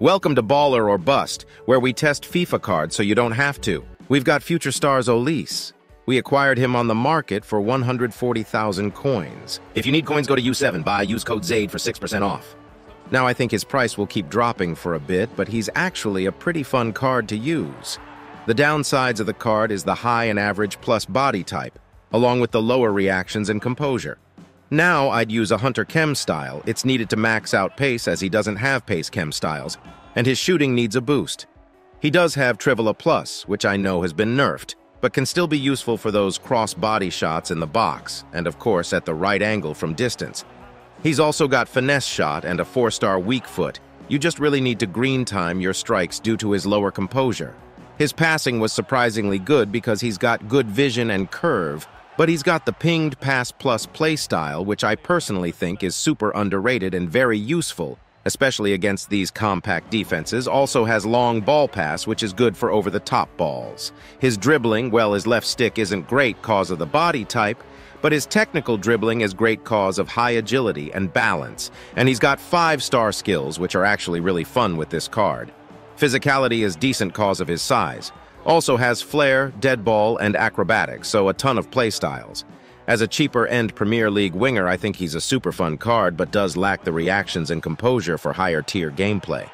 Welcome to Baller or Bust, where we test FIFA cards so you don't have to. We've got future stars Olise. We acquired him on the market for 140,000 coins. If you need coins, go to U7BUY, use code ZADE for 6% off. Now I think his price will keep dropping for a bit, but he's actually a pretty fun card to use. The downsides of the card is the high and average plus body type, along with the lower reactions and composure. Now I'd use a Hunter Chem style. It's needed to max out pace as he doesn't have pace chem styles, and his shooting needs a boost. He does have Trivela Plus, which I know has been nerfed, but can still be useful for those cross-body shots in the box, and of course at the right angle from distance. He's also got Finesse Shot and a 4-star Weak Foot. You just really need to green time your strikes due to his lower composure. His passing was surprisingly good because he's got good vision and curve, but he's got the pinged pass plus playstyle, which I personally think is super underrated and very useful, especially against these compact defenses, also has long ball pass, which is good for over-the-top balls. His dribbling, well, his left stick isn't great cause of the body type, but his technical dribbling is great cause of high agility and balance, and he's got five-star skills, which are actually really fun with this card. Physicality is decent cause of his size. Also has flair, dead ball, and acrobatics, so a ton of playstyles. As a cheaper end Premier League winger, I think he's a super fun card, but does lack the reactions and composure for higher tier gameplay.